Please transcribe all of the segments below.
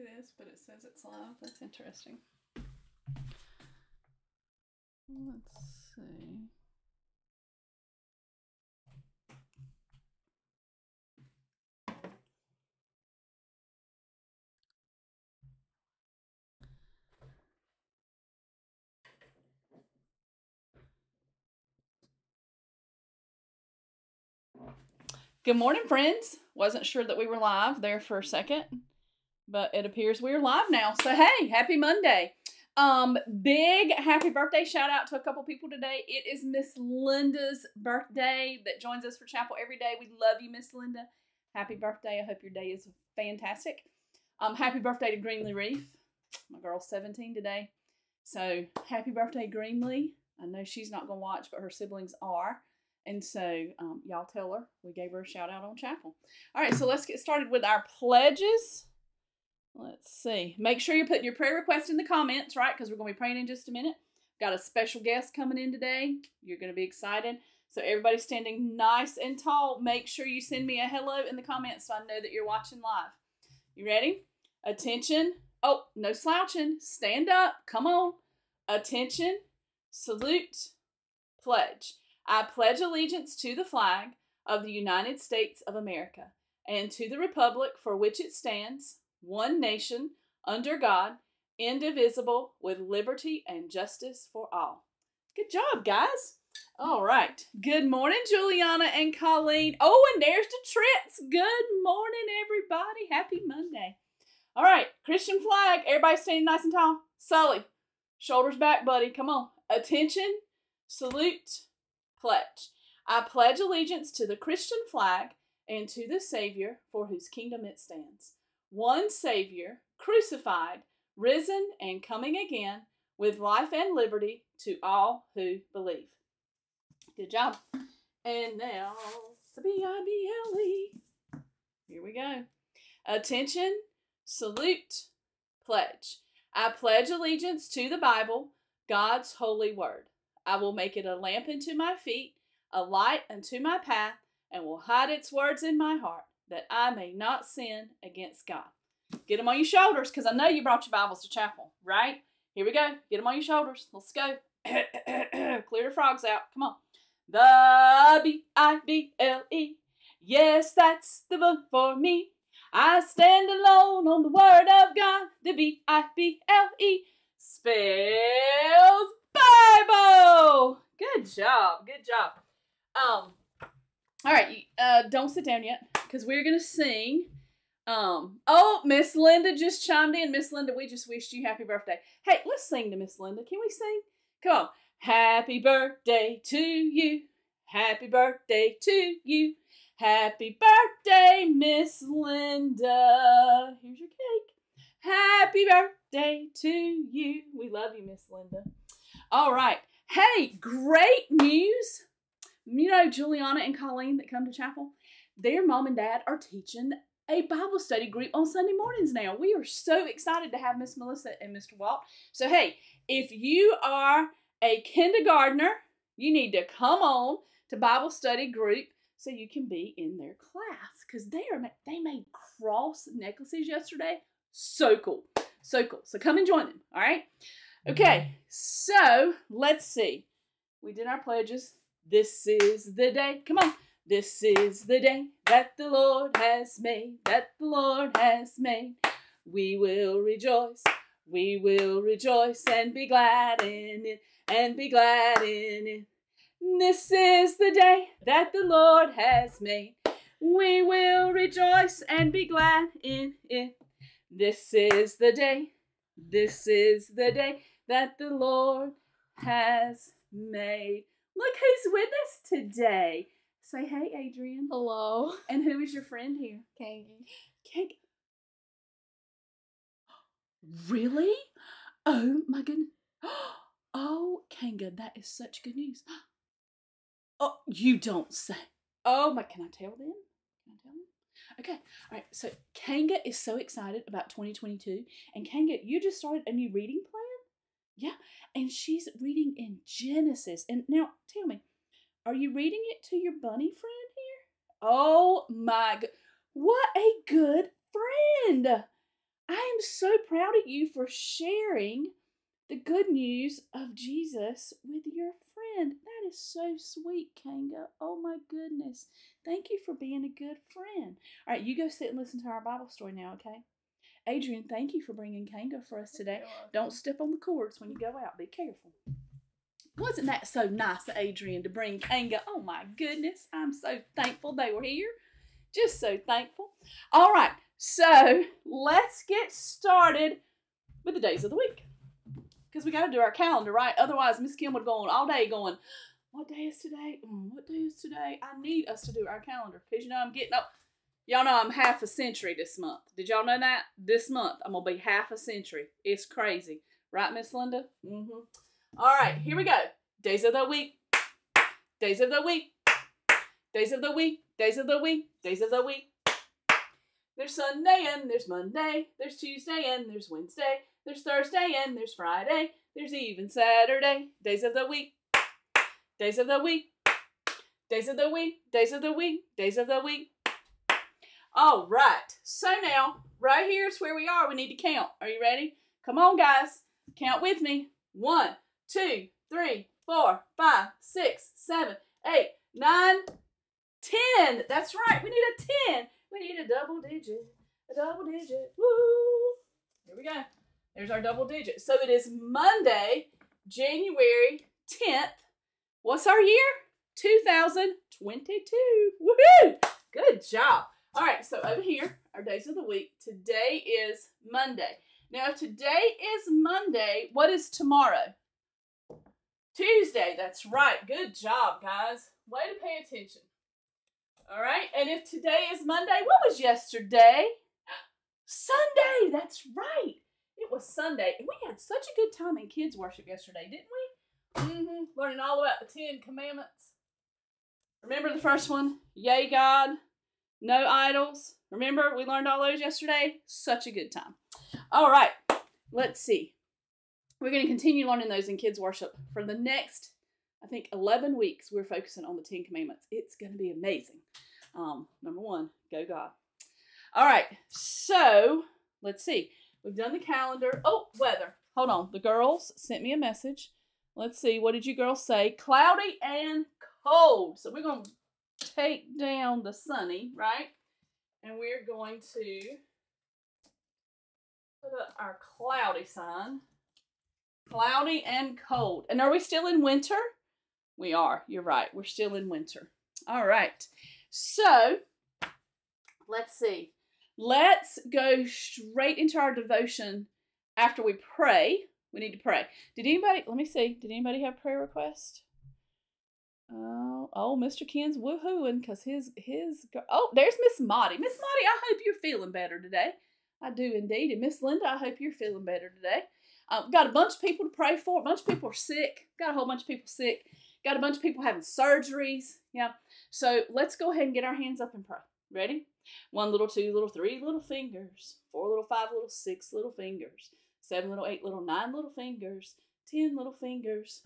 It is, but it says it's live. That's interesting. Let's see. Good morning, friends. Wasn't sure that we were live there for a second, but it appears we're live now. So, hey, happy Monday. Um, big happy birthday shout out to a couple people today. It is Miss Linda's birthday that joins us for chapel every day. We love you, Miss Linda. Happy birthday. I hope your day is fantastic. Um, happy birthday to Greenlee Reef. My girl's 17 today. So, happy birthday, Greenlee. I know she's not going to watch, but her siblings are. And so, um, y'all tell her we gave her a shout out on chapel. All right, so let's get started with our pledges. Let's see. Make sure you're putting your prayer request in the comments, right? Because we're going to be praying in just a minute. Got a special guest coming in today. You're going to be excited. So, everybody standing nice and tall, make sure you send me a hello in the comments so I know that you're watching live. You ready? Attention. Oh, no slouching. Stand up. Come on. Attention. Salute. Pledge. I pledge allegiance to the flag of the United States of America and to the republic for which it stands, one nation, under God, indivisible, with liberty and justice for all. Good job, guys. All right. Good morning, Juliana and Colleen. Oh, and there's the Trits. Good morning, everybody. Happy Monday. All right, Christian flag. Everybody standing nice and tall. Sully, shoulders back, buddy. Come on. Attention, salute, pledge. I pledge allegiance to the Christian flag and to the Savior for whose kingdom it stands. One Savior, crucified, risen, and coming again, with life and liberty to all who believe. Good job. And now, the B I B L E. Here we go. Attention, salute, pledge. I pledge allegiance to the Bible, God's holy word. I will make it a lamp unto my feet, a light unto my path, and will hide its words in my heart, that I may not sin against God. Get them on your shoulders, because I know you brought your Bibles to chapel, right? Here we go. Get them on your shoulders. Let's go. Clear the frogs out. Come on. The B I B L E. Yes, that's the book for me. I stand alone on the Word of God. The B I B L E spells Bible. Good job. Good job. Um. All right. Uh, don't sit down yet, because we're gonna sing. Um. Oh, Miss Linda just chimed in. Miss Linda, we just wished you happy birthday. Hey, let's sing to Miss Linda. Can we sing? Come on. Happy birthday to you. Happy birthday to you. Happy birthday, Miss Linda. Here's your cake. Happy birthday to you. We love you, Miss Linda. All right. Hey, great news. You know, Juliana and Colleen that come to chapel, their mom and dad are teaching a Bible study group on Sunday mornings now. We are so excited to have Miss Melissa and Mr. Walt. So, hey, if you are a kindergartner, you need to come on to Bible study group so you can be in their class because they are they made cross necklaces yesterday. So cool, so cool. So come and join them. All right. Okay, mm-hmm. so let's see. We did our pledges. This is the day. Come on. This is the day that the Lord has made, that the Lord has made. We will rejoice. We will rejoice and be glad in it, and be glad in it. This is the day that the Lord has made. We will rejoice and be glad in it. This is the day. This is the day that the Lord has made. Look who's with us today. Say hey, Adrian. Hello. And who is your friend here? Kangi. Kangi. Really? Oh my goodness. Oh, Kanga, that is such good news. Oh, you don't say. Oh my, can I tell them? Can I tell them? Okay, all right. So Kanga is so excited about 2022, and Kanga, you just started a new reading plan. Yeah, and she's reading in Genesis. And now tell me, are you reading it to your bunny friend here? Oh my. What a good friend. I am so proud of you for sharing the good news of Jesus with your friend. That is so sweet, Kanga. Oh my goodness. Thank you for being a good friend. All right, you go sit and listen to our Bible story now, okay? Adrian, thank you for bringing Kanga for us today. Don't step on the cords when you go out. Be careful. Wasn't that so nice of Adrian to bring Kanga? Oh my goodness. I'm so thankful they were here. Just so thankful. All right, so let's get started with the days of the week because we got to do our calendar, right? Otherwise, Miss Kim would go on all day going, What day is today? Mm, what day is today? I need us to do our calendar because you know I'm getting up. Y'all know I'm half a century this month. Did y'all know that? This month, I'm going to be half a century. It's crazy. Right, Miss Linda? Mm-hmm. All right, here we go. Days of the week. Days of the week. Days of the week. Days of the week. Days of the week. There's Sunday and there's Monday. There's Tuesday and there's Wednesday. There's Thursday and there's Friday. There's even Saturday. Days of the week. Days of the week. Days of the week. Days of the week. Days of the week. All right. So now, right here is where we are. We need to count. Are you ready? Come on, guys. Count with me. One, two, three, four, five, six, seven, eight, nine, ten. That's right. We need a ten. We need a double digit. A double digit. Woo! Here we go. There's our double digit. So it is Monday, January 10th. What's our year? 2022. Woohoo! Good job. All right, so over here, our days of the week. Today is Monday. Now, if today is Monday, what is tomorrow? Tuesday. That's right. Good job, guys. Way to pay attention. All right, and if today is Monday, what was yesterday? Sunday. That's right. It was Sunday, and we had such a good time in kids' worship yesterday, didn't we? Mm-hmm. Learning all about the Ten Commandments. Remember the first one? Yay, God. No idols. Remember, we learned all those yesterday? Such a good time. All right, let's see. We're going to continue learning those in kids' worship for the next, I think, 11 weeks. We're focusing on the Ten Commandments. It's going to be amazing. Um, number one, go God. All right, so let's see. We've done the calendar. Oh, weather. Hold on. The girls sent me a message. Let's see. What did you girls say? Cloudy and cold. So we're going to take down the sunny, right? And we're going to put up our cloudy sign. Cloudy and cold. And are we still in winter? We are. You're right. We're still in winter. All right. So, let's see. Let's go straight into our devotion after we pray. We need to pray. Did anybody, let me see, did anybody have prayer request? Oh, oh, Mr. Ken's woohooing because his, his, oh, there's Miss Maudie. Miss Maudie, I hope you're feeling better today. I do indeed. And Miss Linda, I hope you're feeling better today. Um, got a bunch of people to pray for. A bunch of people are sick. Got a whole bunch of people sick. Got a bunch of people having surgeries. Yeah. So let's go ahead and get our hands up and pray. Ready? One little, two little, three little fingers, four little, five little, six little fingers, seven little, eight little, nine little fingers, ten little fingers,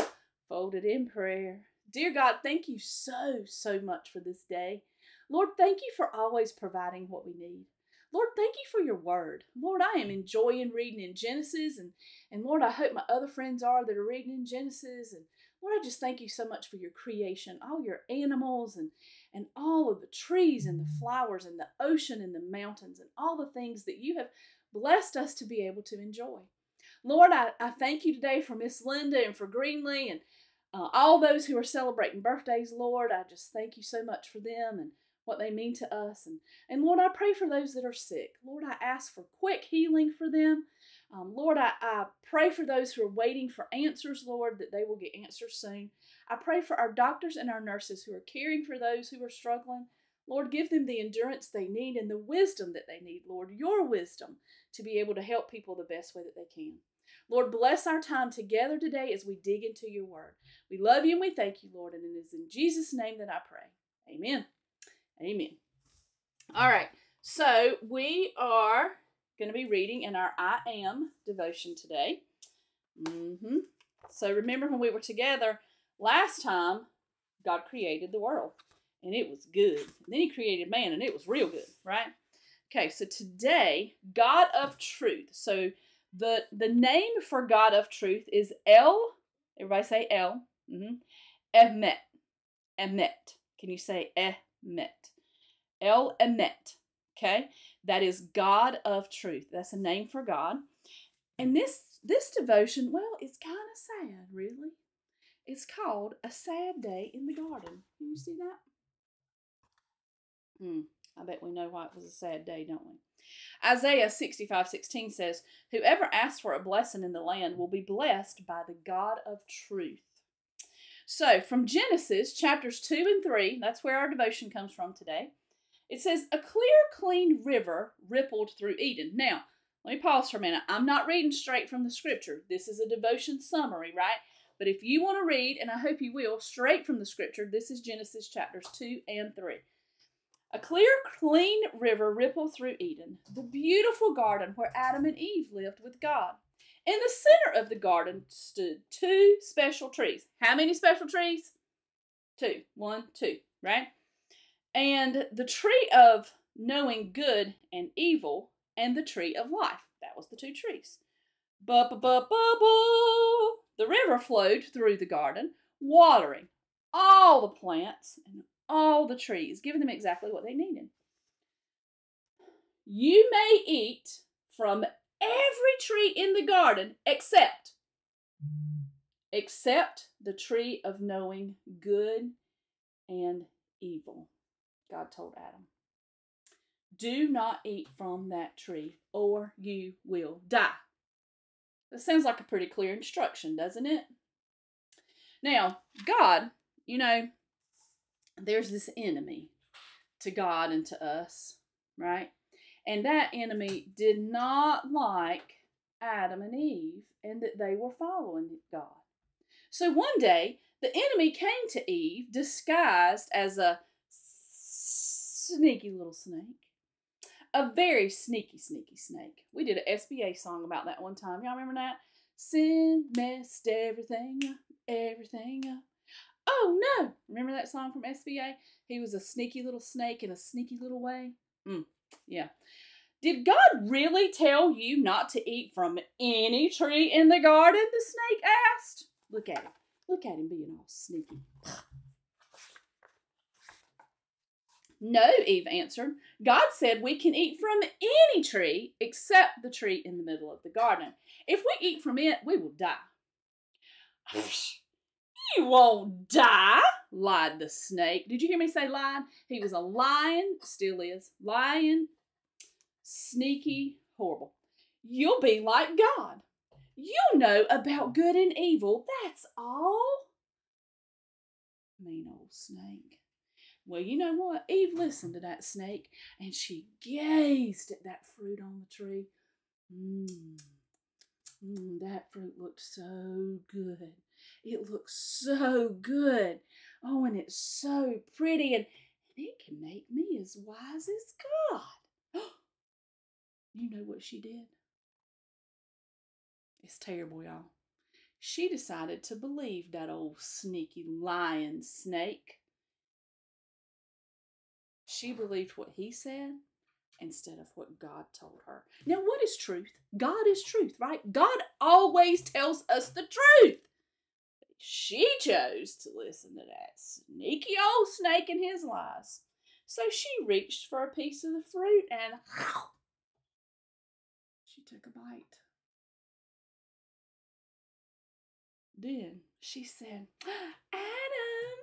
folded in prayer. Dear God, thank you so, so much for this day. Lord, thank you for always providing what we need. Lord, thank you for your word. Lord, I am enjoying reading in Genesis, and, and Lord, I hope my other friends are that are reading in Genesis. And Lord, I just thank you so much for your creation, all your animals and, and all of the trees and the flowers and the ocean and the mountains and all the things that you have blessed us to be able to enjoy. Lord, I, I thank you today for Miss Linda and for Greenlee and uh, all those who are celebrating birthdays, Lord. I just thank you so much for them and what they mean to us. And, and Lord, I pray for those that are sick. Lord, I ask for quick healing for them. Um, Lord, I, I pray for those who are waiting for answers, Lord, that they will get answers soon. I pray for our doctors and our nurses who are caring for those who are struggling. Lord, give them the endurance they need and the wisdom that they need, Lord, your wisdom to be able to help people the best way that they can. Lord, bless our time together today as we dig into your word. We love you and we thank you, Lord, and it is in Jesus' name that I pray. Amen. Amen. All right, so we are going to be reading in our I Am devotion today. Mm-hmm. So remember when we were together last time, God created the world and it was good. And then He created man and it was real good, right? Okay, so today, God of truth. So the the name for God of truth is El. Everybody say El. Mm-hmm. Emet. Emet. Can you say Emet? El Emet. Okay, that is God of truth. That's a name for God. And this this devotion, well, it's kind of sad, really. It's called A Sad Day in the Garden. Can you see that? Hmm. I bet we know why it was a sad day, don't we? Isaiah 65 16 says, Whoever asks for a blessing in the land will be blessed by the God of truth. So, from Genesis chapters 2 and 3, that's where our devotion comes from today. It says, A clear, clean river rippled through Eden. Now, let me pause for a minute. I'm not reading straight from the scripture. This is a devotion summary, right? But if you want to read, and I hope you will, straight from the scripture, this is Genesis chapters 2 and 3. A clear, clean river rippled through Eden, the beautiful garden where Adam and Eve lived with God. In the center of the garden stood two special trees. How many special trees? Two. One, two, right? And the tree of knowing good and evil and the tree of life. That was the two trees. Ba ba ba ba ba. The river flowed through the garden, watering all the plants and all the trees, giving them exactly what they needed. You may eat from every tree in the garden except except the tree of knowing good and evil. God told Adam. Do not eat from that tree, or you will die. That sounds like a pretty clear instruction, doesn't it? Now, God, you know, there's this enemy to God and to us, right? And that enemy did not like Adam and Eve and that they were following God. So one day, the enemy came to Eve disguised as a sneaky little snake a very sneaky, sneaky snake. We did an SBA song about that one time. Y'all remember that? Sin messed everything up, everything up. Oh no! Remember that song from SBA? He was a sneaky little snake in a sneaky little way. Mm, yeah. Did God really tell you not to eat from any tree in the garden? The snake asked. Look at him. Look at him being all sneaky. No, Eve answered. God said we can eat from any tree except the tree in the middle of the garden. If we eat from it, we will die. you won't die, lied the snake. Did you hear me say lied? He was a lion, still is. Lion, sneaky, horrible. You'll be like God. You know about good and evil, that's all. Mean old snake. Well, you know what? Eve listened to that snake and she gazed at that fruit on the tree. Mmm. Mm, that fruit looked so good. It looks so good. Oh, and it's so pretty, and, and it can make me as wise as God. you know what she did? It's terrible, y'all. She decided to believe that old sneaky lion snake. She believed what he said instead of what God told her. Now, what is truth? God is truth, right? God always tells us the truth. She chose to listen to that sneaky old snake and his lies. So she reached for a piece of the fruit and she took a bite. Then she said, Adam,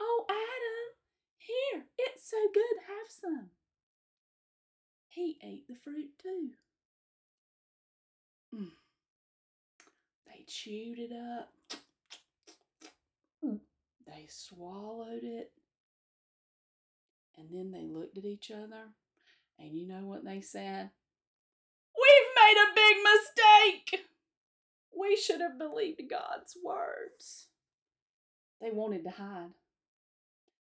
oh, Adam, here, it's so good, have some. He ate the fruit too. Mm. They chewed it up. They swallowed it. And then they looked at each other. And you know what they said? We've made a big mistake. We should have believed God's words. They wanted to hide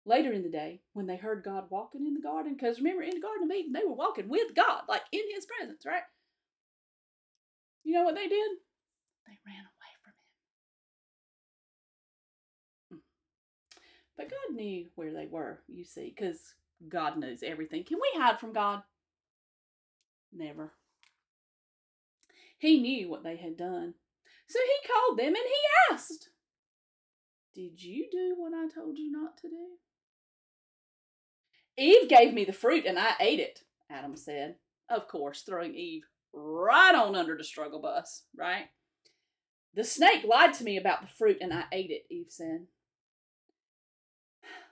later in the day when they heard God walking in the garden. Because remember, in the Garden of Eden, they were walking with God, like in His presence, right? You know what they did? They ran away But God knew where they were, you see, because God knows everything. Can we hide from God? Never. He knew what they had done. So he called them and he asked, Did you do what I told you not to do? Eve gave me the fruit and I ate it, Adam said. Of course, throwing Eve right on under the struggle bus, right? The snake lied to me about the fruit and I ate it, Eve said.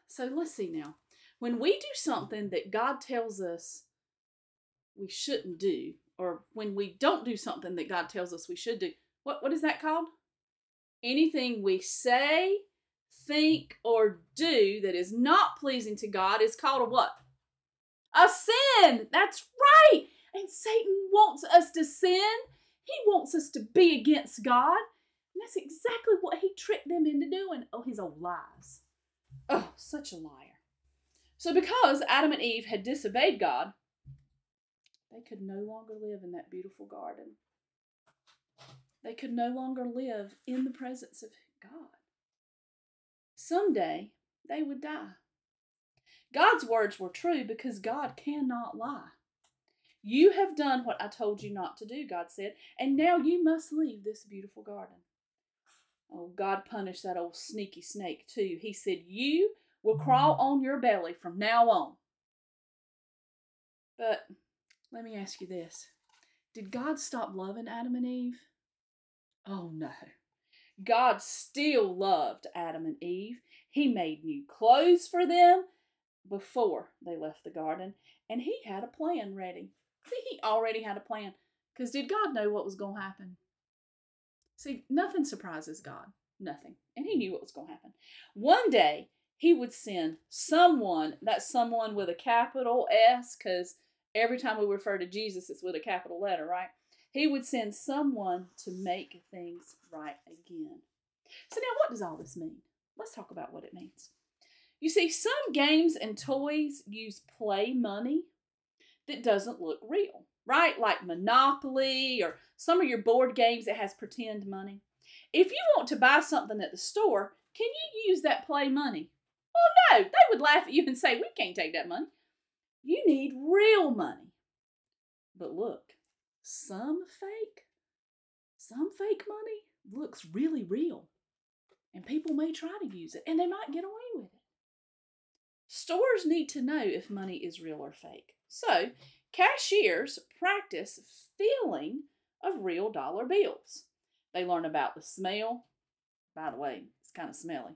So let's see now. When we do something that God tells us we shouldn't do, or when we don't do something that God tells us we should do, what, what is that called? Anything we say, think, or do that is not pleasing to God is called a what? A sin. That's right. And Satan wants us to sin. He wants us to be against God. And that's exactly what he tricked them into doing. Oh, his old lies. Oh, such a liar. So, because Adam and Eve had disobeyed God, they could no longer live in that beautiful garden. They could no longer live in the presence of God. Someday they would die. God's words were true because God cannot lie. You have done what I told you not to do, God said, and now you must leave this beautiful garden. Oh, God punished that old sneaky snake too. He said, You will crawl on your belly from now on. But let me ask you this Did God stop loving Adam and Eve? Oh no. God still loved Adam and Eve. He made new clothes for them before they left the garden, and He had a plan ready. See, He already had a plan. Because did God know what was going to happen? See, nothing surprises God. Nothing. And He knew what was going to happen. One day, He would send someone, that someone with a capital S, because every time we refer to Jesus, it's with a capital letter, right? He would send someone to make things right again. So, now what does all this mean? Let's talk about what it means. You see, some games and toys use play money that doesn't look real, right? Like Monopoly or some of your board games that has pretend money. If you want to buy something at the store, can you use that play money? Well, no, they would laugh at you and say, We can't take that money. You need real money. But look, some fake, some fake money looks really real. And people may try to use it and they might get away with it. Stores need to know if money is real or fake. So, cashiers practice feeling of real dollar bills. They learn about the smell. By the way, it's kind of smelly.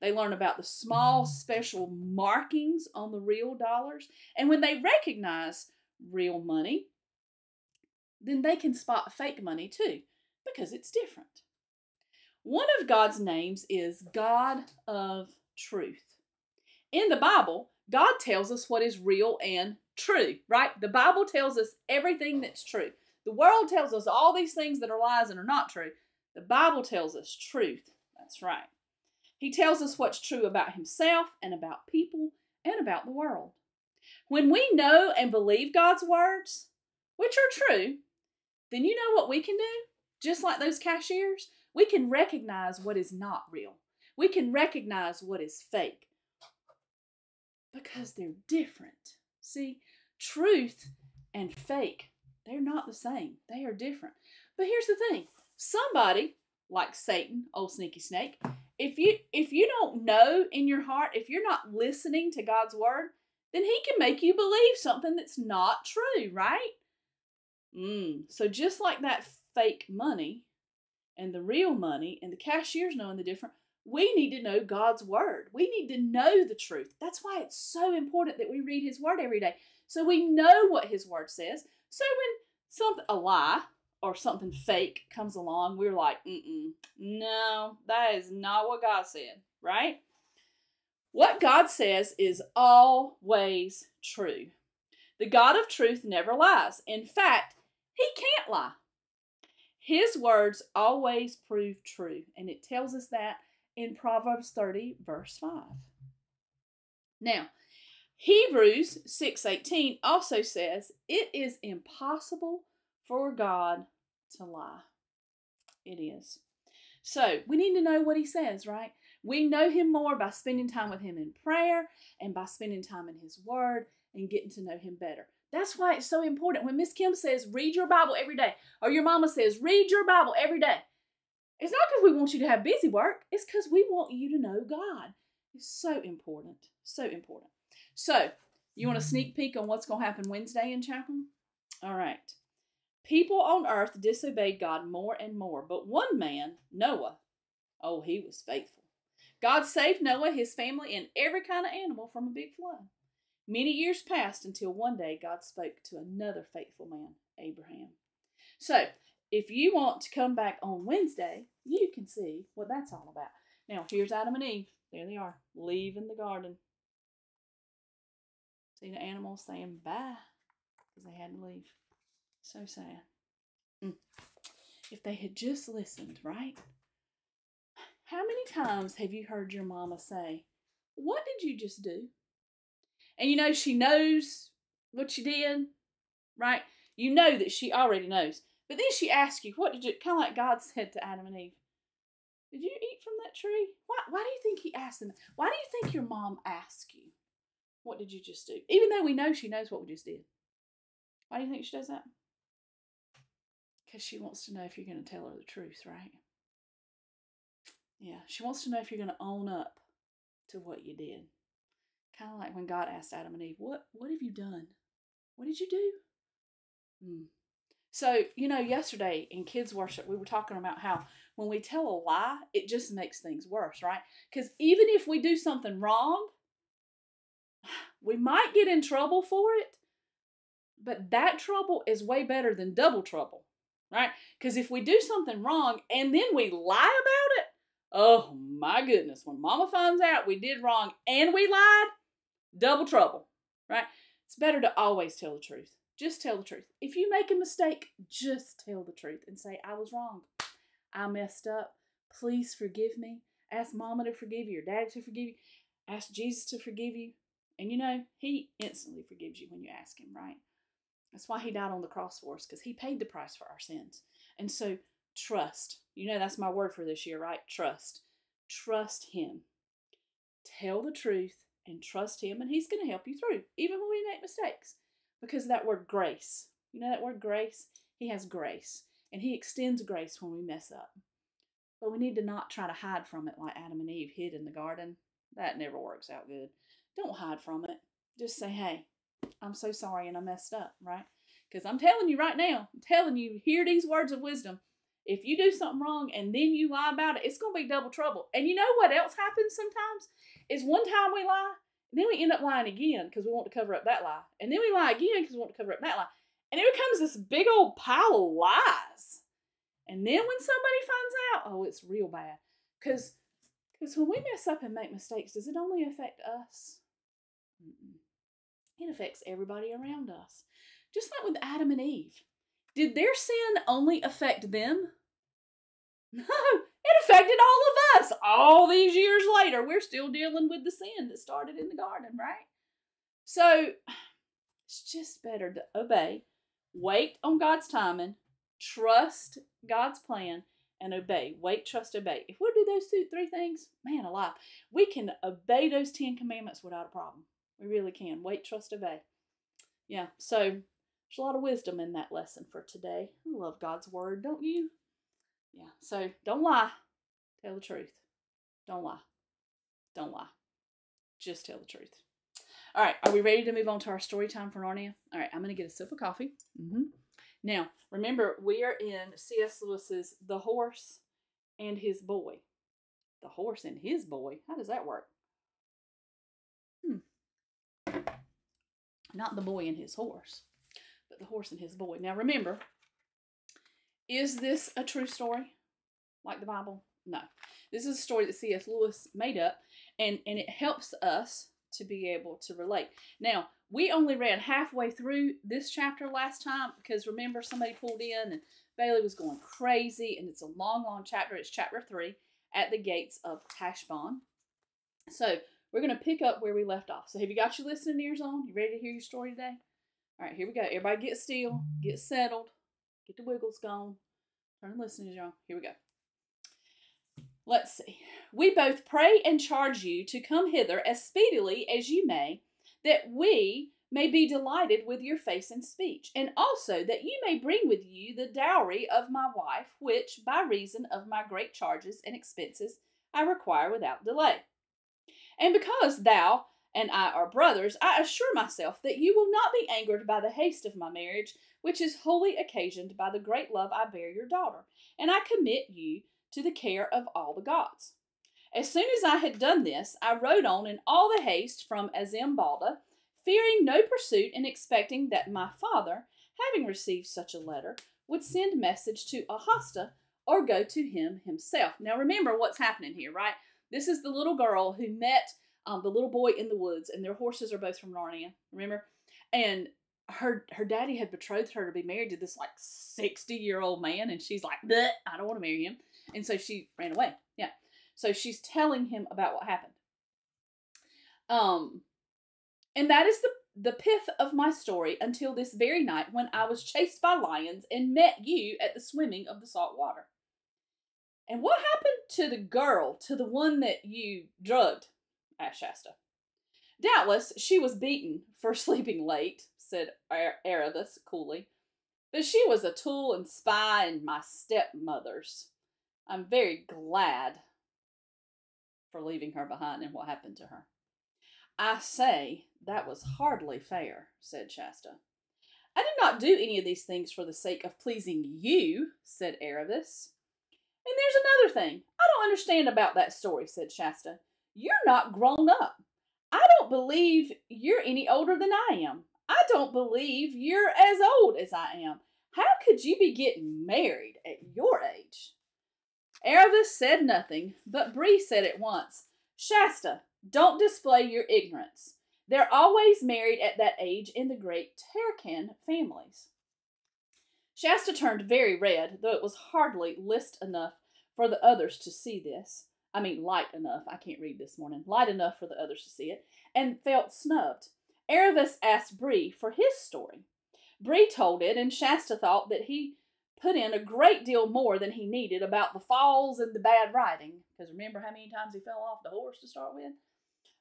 They learn about the small special markings on the real dollars. And when they recognize real money, then they can spot fake money too, because it's different. One of God's names is God of Truth. In the Bible, God tells us what is real and true, right? The Bible tells us everything that's true. The world tells us all these things that are lies and are not true. The Bible tells us truth. That's right. He tells us what's true about himself and about people and about the world. When we know and believe God's words, which are true, then you know what we can do? Just like those cashiers, we can recognize what is not real. We can recognize what is fake because they're different. See, truth and fake, they're not the same. They are different. But here's the thing somebody like Satan, old sneaky snake, if you if you don't know in your heart, if you're not listening to God's word, then he can make you believe something that's not true, right? Mm. So just like that fake money and the real money and the cashiers knowing the difference, we need to know God's word. We need to know the truth. That's why it's so important that we read his word every day. So we know what his word says. So when something a lie or something fake comes along, we're like, mm no, that is not what God said, right? What God says is always true. The God of truth never lies. In fact, he can't lie. His words always prove true, and it tells us that in Proverbs 30, verse 5. Now, Hebrews 6:18 also says, "It is impossible for God to lie." It is. So, we need to know what he says, right? We know Him more by spending time with Him in prayer and by spending time in His Word and getting to know Him better. That's why it's so important. When Miss Kim says, read your Bible every day, or your mama says, read your Bible every day, it's not because we want you to have busy work, it's because we want you to know God. It's so important. So important. So, you want a mm-hmm. sneak peek on what's going to happen Wednesday in chapel? All right. People on earth disobeyed God more and more, but one man, Noah, oh, he was faithful. God saved Noah, his family, and every kind of animal from a big flood. Many years passed until one day God spoke to another faithful man, Abraham. So, if you want to come back on Wednesday, you can see what that's all about. Now, here's Adam and Eve. There they are, leaving the garden. See the animals saying bye because they had to leave. So sad. Mm. If they had just listened, right? How many times have you heard your mama say, What did you just do? And you know, she knows what you did, right? You know that she already knows. But then she asks you, What did you, kind of like God said to Adam and Eve, Did you eat from that tree? Why, why do you think he asked them? Why do you think your mom asked you, What did you just do? Even though we know she knows what we just did. Why do you think she does that? Because she wants to know if you're going to tell her the truth, right? Yeah, she wants to know if you're going to own up to what you did. Kind of like when God asked Adam and Eve, "What what have you done? What did you do?" Hmm. So, you know, yesterday in kids worship, we were talking about how when we tell a lie, it just makes things worse, right? Because even if we do something wrong, we might get in trouble for it, but that trouble is way better than double trouble, right? Because if we do something wrong and then we lie about it, oh my goodness, when mama finds out we did wrong and we lied, double trouble, right? It's better to always tell the truth. Just tell the truth. If you make a mistake, just tell the truth and say, I was wrong. I messed up. Please forgive me. Ask mama to forgive you, your daddy to forgive you. Ask Jesus to forgive you. And you know, he instantly forgives you when you ask him, right? That's why he died on the cross for us, because he paid the price for our sins. And so, trust. You know, that's my word for this year, right? Trust. Trust him. Tell the truth and trust him, and he's going to help you through, even when we make mistakes. Because that word grace. You know that word grace? He has grace, and he extends grace when we mess up. But we need to not try to hide from it like Adam and Eve hid in the garden. That never works out good. Don't hide from it. Just say, hey, I'm so sorry and I messed up, right? Because I'm telling you right now, I'm telling you, hear these words of wisdom. If you do something wrong and then you lie about it, it's going to be double trouble. And you know what else happens sometimes? Is one time we lie, and then we end up lying again because we want to cover up that lie. And then we lie again because we want to cover up that lie. And it becomes this big old pile of lies. And then when somebody finds out, oh, it's real bad. Because because when we mess up and make mistakes, does it only affect us? Mm-mm. It affects everybody around us. Just like with Adam and Eve. Did their sin only affect them? No, it affected all of us. All these years later, we're still dealing with the sin that started in the garden, right? So it's just better to obey, wait on God's timing, trust God's plan, and obey. Wait, trust, obey. If we do those two, three things, man alive, we can obey those Ten Commandments without a problem. We really can. Wait, trust, obey. Yeah, so there's a lot of wisdom in that lesson for today. I love God's word, don't you? Yeah, so don't lie. Tell the truth. Don't lie. Don't lie. Just tell the truth. All right, are we ready to move on to our story time for Narnia? All right, I'm going to get a sip of coffee. Mm-hmm. Now, remember, we are in C.S. Lewis's The Horse and His Boy. The Horse and His Boy? How does that work? Hmm. Not the boy and his horse, but the horse and his boy. Now remember, is this a true story like the Bible? No. This is a story that C.S. Lewis made up, and, and it helps us to be able to relate. Now, we only read halfway through this chapter last time because remember, somebody pulled in and Bailey was going crazy, and it's a long, long chapter. It's chapter three at the gates of Tashbaan. So we're going to pick up where we left off. So have you got your listening ears on? You ready to hear your story today? All right, here we go. Everybody get still, get settled, get the wiggles gone. Turn the listening ears on. Here we go. Let's see. We both pray and charge you to come hither as speedily as you may, that we may be delighted with your face and speech, and also that you may bring with you the dowry of my wife, which, by reason of my great charges and expenses, I require without delay. And because thou and I are brothers, I assure myself that you will not be angered by the haste of my marriage, which is wholly occasioned by the great love I bear your daughter, and I commit you to the care of all the gods. As soon as I had done this, I rode on in all the haste from Azim Balda, fearing no pursuit and expecting that my father, having received such a letter, would send message to Ahoshta or go to him himself. Now remember what's happening here, right? This is the little girl who met um, the little boy in the woods, and their horses are both from Narnia. Remember, and her her daddy had betrothed her to be married to this like sixty year old man, and she's like, I don't want to marry him, and so she ran away. Yeah, so she's telling him about what happened. Um, and that is the the pith of my story until this very night when I was chased by lions and met you at the swimming of the salt water. And what happened to the girl, to the one that you drugged? Asked Shasta. Doubtless she was beaten for sleeping late, said Aravis coolly. But she was a tool and spy in my stepmother's. I'm very glad for leaving her behind and what happened to her. I say, that was hardly fair, said Shasta. I did not do any of these things for the sake of pleasing you, said Aravis. And there's another thing. I don't understand about that story, said Shasta. You're not grown up. I don't believe you're any older than I am. I don't believe you're as old as I am. How could you be getting married at your age? Aravis said nothing, but Bree said at once, Shasta, don't display your ignorance. They're always married at that age in the great Tarkaan families. Shasta turned very red, though it was hardly list enough for the others to see this. I mean, light enough. I can't read this morning. Light enough for the others to see it, and felt snubbed. Aravis asked Bree for his story. Bree told it, and Shasta thought that he put in a great deal more than he needed about the falls and the bad riding. Because remember how many times he fell off the horse to start with?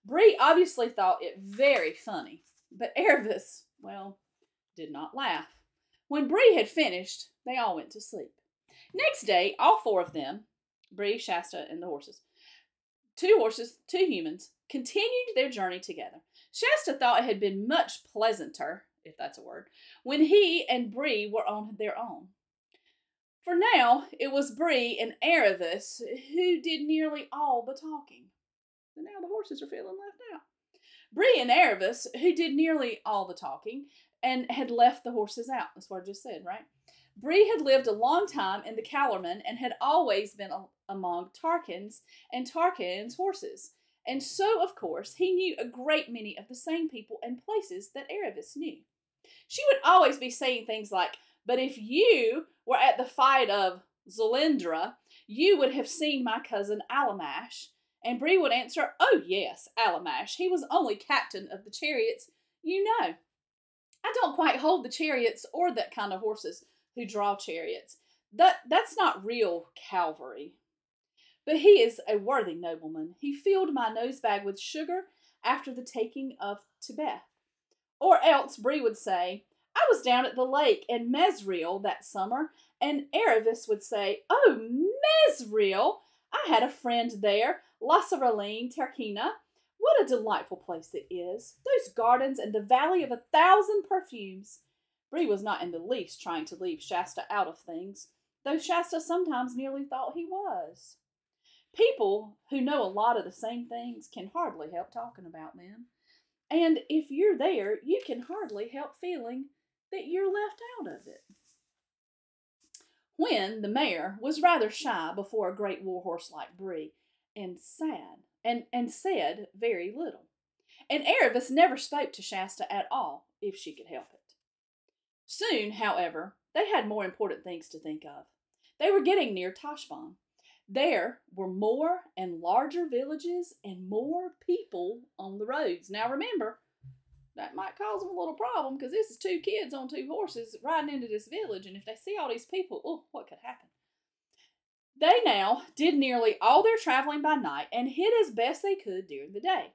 Bree obviously thought it very funny, but Aravis, well, did not laugh. When Bree had finished, they all went to sleep. Next day, all four of them, Bree, Shasta, and the horses, two horses, two humans, continued their journey together. Shasta thought it had been much pleasanter, if that's a word, when he and Bree were on their own. For now, it was Bree and Aravis who did nearly all the talking. And now the horses are feeling left out. Bree and Aravis, who did nearly all the talking and had left the horses out. That's what I just said, right? Bree had lived a long time in the Calormen and had always been a- among Tarkaans and Tarkaans' horses. And so, of course, he knew a great many of the same people and places that Aravis knew. She would always be saying things like, but if you were at the fight of Zulindreh, you would have seen my cousin Alimash. And Bree would answer, Oh, yes, Alimash. He was only captain of the chariots, you know. I don't quite hold the chariots or that kind of horses who draw chariots. That that's not real Calvary. But he is a worthy nobleman. He filled my nose bag with sugar after the taking of Teebeth. Or else Bree would say, I was down at the lake in Mezreel that summer, and Aravis would say, Oh, Mezreel! I had a friend there, Lasaraleen Tarkheena. What a delightful place it is! Those gardens and the valley of a thousand perfumes. Bree was not in the least trying to leave Shasta out of things, though Shasta sometimes nearly thought he was. People who know a lot of the same things can hardly help talking about them. And if you're there, you can hardly help feeling that you're left out of it. Hwin the mare was rather shy before a great warhorse like Bree, and sad, and, and said very little. And Aravis never spoke to Shasta at all, if she could help it. Soon, however, they had more important things to think of. They were getting near Tashbaan. There were more and larger villages and more people on the roads. Now remember, that might cause them a little problem because this is two kids on two horses riding into this village, and if they see all these people, oh, what could happen? They now did nearly all their traveling by night and hid as best they could during the day.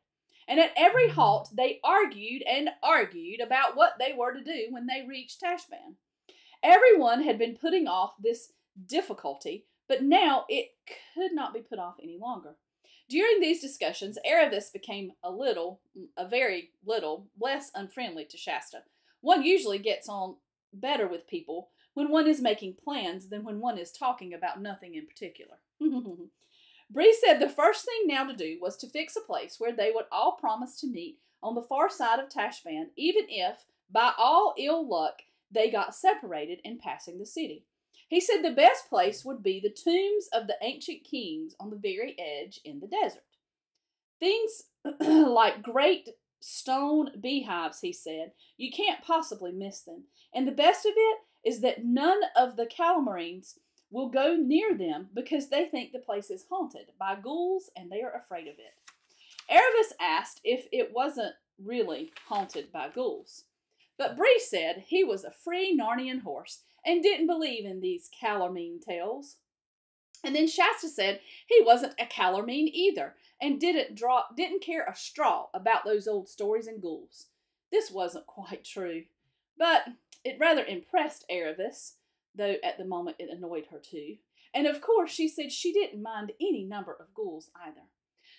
And at every halt, they argued and argued about what they were to do when they reached Tashbaan. Everyone had been putting off this difficulty, but now it could not be put off any longer. During these discussions, Aravis became a little, a very little, less unfriendly to Shasta. One usually gets on better with people when one is making plans than when one is talking about nothing in particular. Bree said the first thing now to do was to fix a place where they would all promise to meet on the far side of Tashbaan, even if, by all ill luck, they got separated in passing the city. He said the best place would be the tombs of the ancient kings on the very edge in the desert. Things like great stone beehives, he said, you can't possibly miss them. And the best of it is that none of the Calormenes will go near them because they think the place is haunted by ghouls and they are afraid of it. Aravis asked if it wasn't really haunted by ghouls. But Bree said he was a free Narnian horse and didn't believe in these Calormene tales. And then Shasta said he wasn't a Calormene either and didn't draw didn't care a straw about those old stories and ghouls. This wasn't quite true, but it rather impressed Aravis though at the moment it annoyed her too. And of course, she said she didn't mind any number of ghouls either.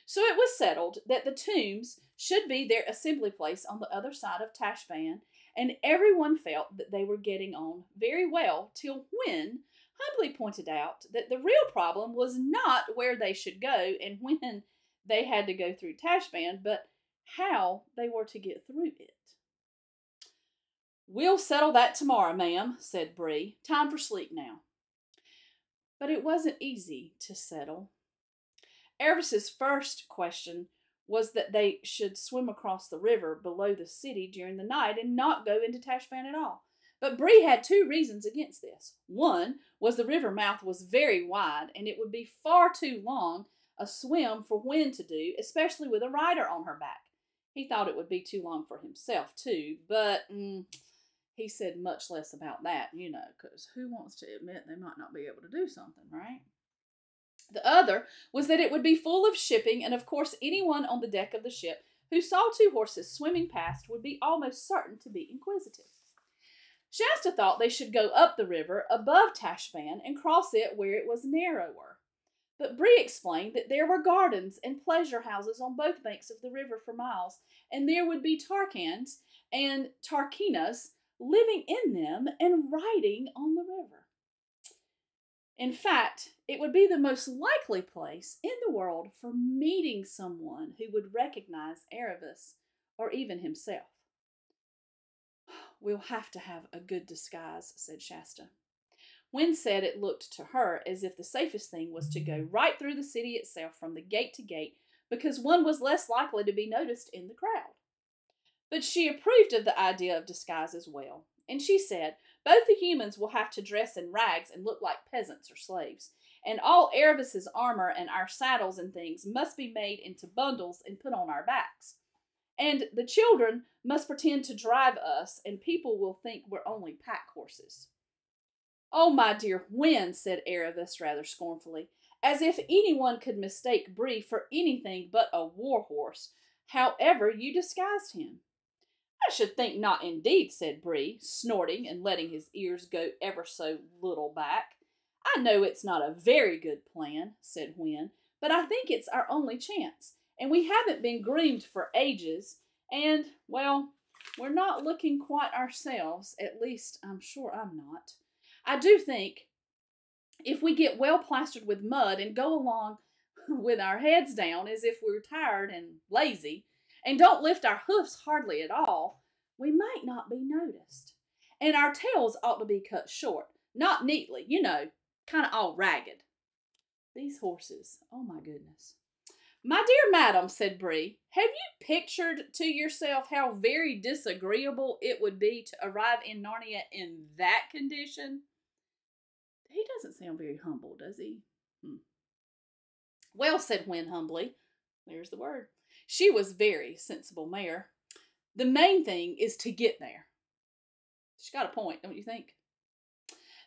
So it was settled that the tombs should be their assembly place on the other side of Tashbaan, and everyone felt that they were getting on very well till Hwin Humbly pointed out that the real problem was not where they should go and when they had to go through Tashbaan, but how they were to get through it. We'll settle that tomorrow, ma'am, said Bree. Time for sleep now. But it wasn't easy to settle. Aravis's first question was that they should swim across the river below the city during the night and not go into Tashbaan at all. But Bree had two reasons against this. One was the river mouth was very wide and it would be far too long a swim for Hwin to do, especially with a rider on her back. He thought it would be too long for himself, too, but mm, he said much less about that, you know, because who wants to admit they might not be able to do something, right? The other was that it would be full of shipping, and of course, anyone on the deck of the ship who saw two horses swimming past would be almost certain to be inquisitive. Shasta thought they should go up the river above Tashbaan and cross it where it was narrower. But Bree explained that there were gardens and pleasure houses on both banks of the river for miles, and there would be Tarkaans and Tarkheenas living in them, and riding on the river. In fact, it would be the most likely place in the world for meeting someone who would recognize Aravis or even himself. We'll have to have a good disguise, said Shasta. Hwin said it looked to her as if the safest thing was to go right through the city itself from the gate to gate because one was less likely to be noticed in the crowd. But she approved of the idea of disguise as well, and she said, Both the humans will have to dress in rags and look like peasants or slaves, and all Aravis's armor and our saddles and things must be made into bundles and put on our backs. And the children must pretend to drive us, and people will think we're only pack horses. Oh, my dear Hwin, said Aravis rather scornfully, as if anyone could mistake Bree for anything but a war horse, however you disguised him. I should think not indeed, said Bree, snorting and letting his ears go ever so little back. I know it's not a very good plan, said Hwin, but I think it's our only chance, and we haven't been groomed for ages, and, well, we're not looking quite ourselves, at least I'm sure I'm not. I do think if we get well plastered with mud and go along with our heads down as if we're tired and lazy, and don't lift our hoofs hardly at all, we might not be noticed. And our tails ought to be cut short, not neatly, you know, kind of all ragged. These horses, oh my goodness. My dear madam, said Bree, have you pictured to yourself how very disagreeable it would be to arrive in Narnia in that condition? He doesn't sound very humble, does he? Hmm. Well, said Hwin humbly, there's the word. She was very sensible mare. The main thing is to get there. She's got a point, don't you think?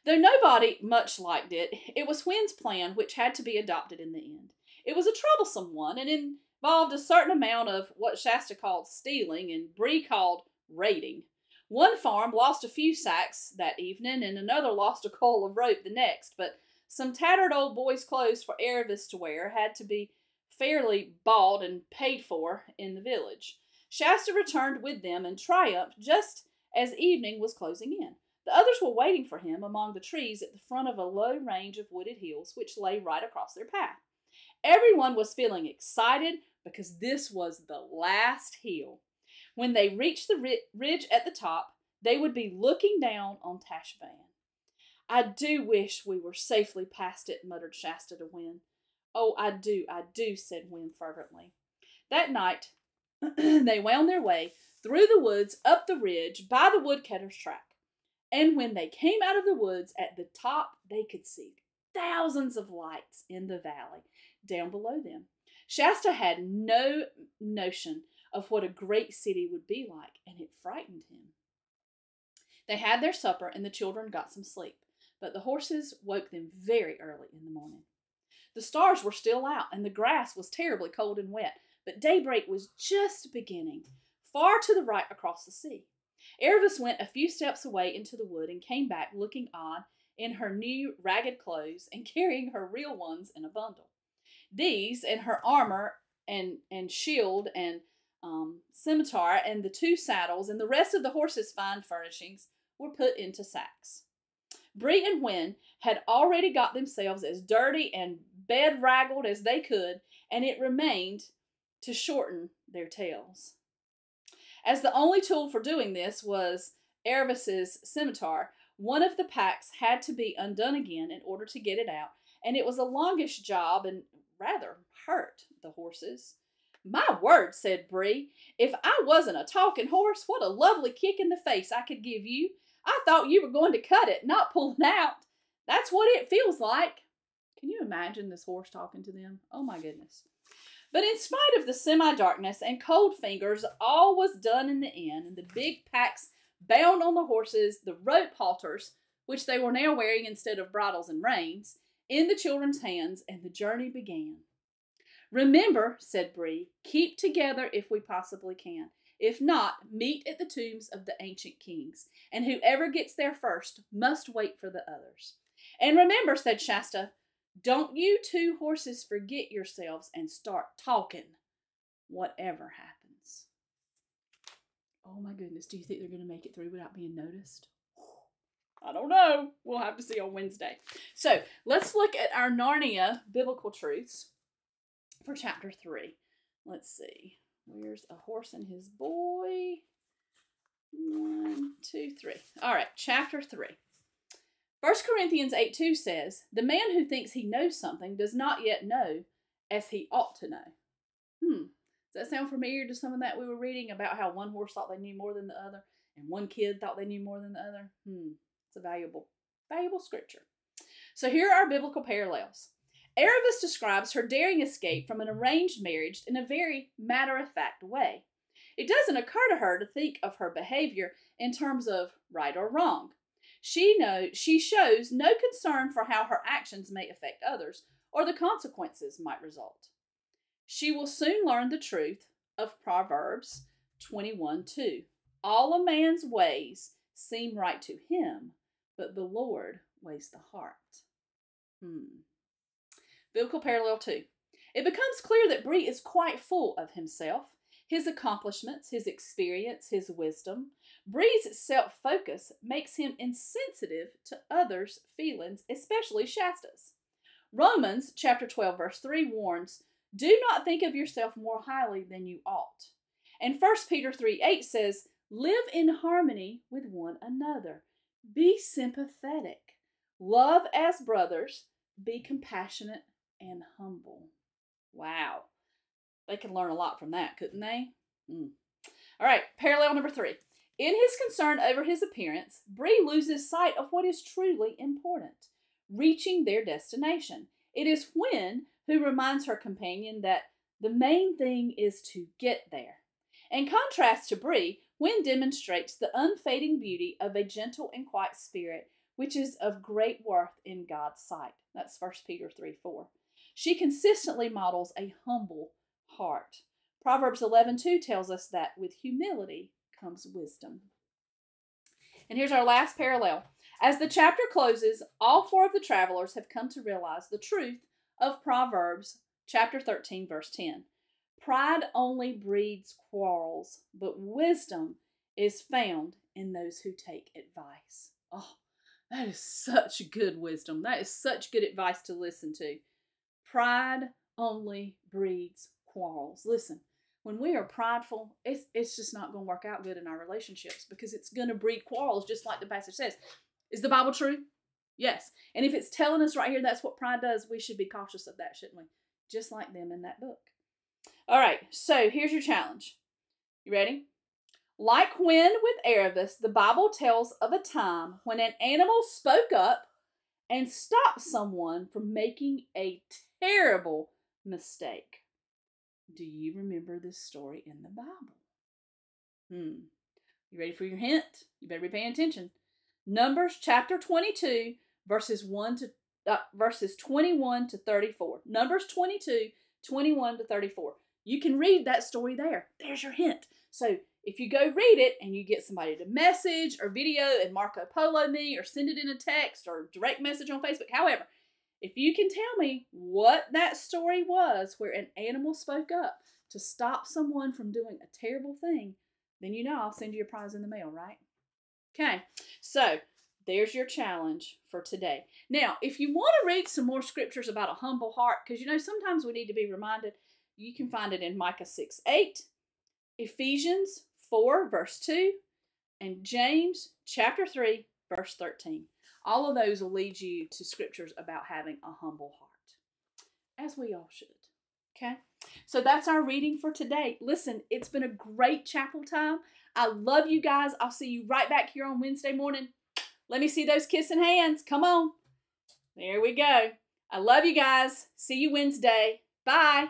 Though nobody much liked it, it was Hwin's plan which had to be adopted in the end. It was a troublesome one and involved a certain amount of what Shasta called stealing and Bree called raiding. One farm lost a few sacks that evening, and another lost a coil of rope the next, but some tattered old boy's clothes for Aravis to wear had to be fairly bought and paid for in the village. Shasta returned with them in triumph just as evening was closing in. The others were waiting for him among the trees at the front of a low range of wooded hills which lay right across their path. Everyone was feeling excited because this was the last hill. When they reached the ridge at the top, they would be looking down on Tashbaan. I do wish we were safely past it, muttered Shasta to Hwin. Oh, I do, I do, said Hwin fervently. That night, they wound their way through the woods, up the ridge, by the woodcutter's track. And when they came out of the woods at the top, they could see thousands of lights in the valley down below them. Shasta had no notion of what a great city would be like, and it frightened him. They had their supper, and the children got some sleep, but the horses woke them very early in the morning. The stars were still out, and the grass was terribly cold and wet, but daybreak was just beginning, far to the right across the sea. Aravis went a few steps away into the wood and came back looking odd in her new ragged clothes and carrying her real ones in a bundle. These and her armor and, and shield and um, scimitar and the two saddles and the rest of the horse's fine furnishings were put into sacks. Bree and Hwin had already got themselves as dirty and bedraggled as they could, and it remained to shorten their tails. As the only tool for doing this was Aravis's scimitar, one of the packs had to be undone again in order to get it out, and it was a longish job and rather hurt the horses. My word, said Bree, if I wasn't a talking horse, what a lovely kick in the face I could give you. I thought you were going to cut it, not pull it out. That's what it feels like. Can you imagine this horse talking to them? Oh my goodness. But in spite of the semi darkness and cold fingers, all was done in the end, and the big packs bound on the horses, the rope halters, which they were now wearing instead of bridles and reins, in the children's hands, and the journey began. Remember, said Bree, keep together if we possibly can. If not, meet at the tombs of the ancient kings, and whoever gets there first must wait for the others. And remember, said Shasta, don't you two horses forget yourselves and start talking, whatever happens. Oh my goodness, do you think they're going to make it through without being noticed? I don't know. We'll have to see on Wednesday. So let's look at our Narnia biblical truths for chapter 3. Let's see. Where's a horse and his boy? One, two, three. All right, chapter 3. 1 Corinthians 8 2 says, The man who thinks he knows something does not yet know as he ought to know. Hmm. Does that sound familiar to some of that we were reading about how one horse thought they knew more than the other and one kid thought they knew more than the other? Hmm. It's a valuable, valuable scripture. So here are our biblical parallels. Aravis describes her daring escape from an arranged marriage in a very matter of fact way. It doesn't occur to her to think of her behavior in terms of right or wrong. She knows she shows no concern for how her actions may affect others or the consequences might result. She will soon learn the truth of Proverbs 21 2. All a man's ways seem right to him, but the Lord weighs the heart. Hmm. Biblical parallel 2. It becomes clear that Bree is quite full of himself, his accomplishments, his experience, his wisdom. Bree's self focus makes him insensitive to others' feelings, especially Shasta's. Romans chapter 12, verse 3 warns, Do not think of yourself more highly than you ought. And 1 Peter 3 8 says, Live in harmony with one another. Be sympathetic. Love as brothers. Be compassionate and humble. Wow. They could learn a lot from that, couldn't they? Mm. All right, parallel number three. In his concern over his appearance, Bree loses sight of what is truly important reaching their destination. It is Hwin who reminds her companion that the main thing is to get there. In contrast to Bree, Hwin demonstrates the unfading beauty of a gentle and quiet spirit which is of great worth in God's sight. That's 1 Peter 3 4. She consistently models a humble heart. Proverbs 11 2 tells us that with humility comes wisdom. And here's our last parallel. As the chapter closes, all four of the travelers have come to realize the truth of Proverbs chapter 13, verse 10. Pride only breeds quarrels, but wisdom is found in those who take advice. Oh, that is such good wisdom. That is such good advice to listen to. Pride only breeds quarrels. Listen, when we are prideful, it's, it's just not going to work out good in our relationships because it's going to breed quarrels, just like the passage says. Is the Bible true? Yes. And if it's telling us right here that's what pride does, we should be cautious of that, shouldn't we? Just like them in that book. All right, so here's your challenge. You ready? Like Hwin with Aravis, the Bible tells of a time when an animal spoke up and stopped someone from making a terrible mistake. Do you remember this story in the Bible? Hmm. You ready for your hint? You better be paying attention. Numbers chapter 22, verses 1 to uh, verses 21 to 34. Numbers 22, 21 to 34. You can read that story there. There's your hint. So if you go read it and you get somebody to message or video and Marco Polo me or send it in a text or direct message on Facebook, however, if you can tell me what that story was where an animal spoke up to stop someone from doing a terrible thing, then you know I'll send you a prize in the mail, right? Okay, so there's your challenge for today. Now, if you want to read some more scriptures about a humble heart, because you know sometimes we need to be reminded, you can find it in Micah 6 8, Ephesians 4, verse 2, and James chapter 3, verse 13. All of those will lead you to scriptures about having a humble heart, as we all should. Okay? So that's our reading for today. Listen, it's been a great chapel time. I love you guys. I'll see you right back here on Wednesday morning. Let me see those kissing hands. Come on. There we go. I love you guys. See you Wednesday. Bye.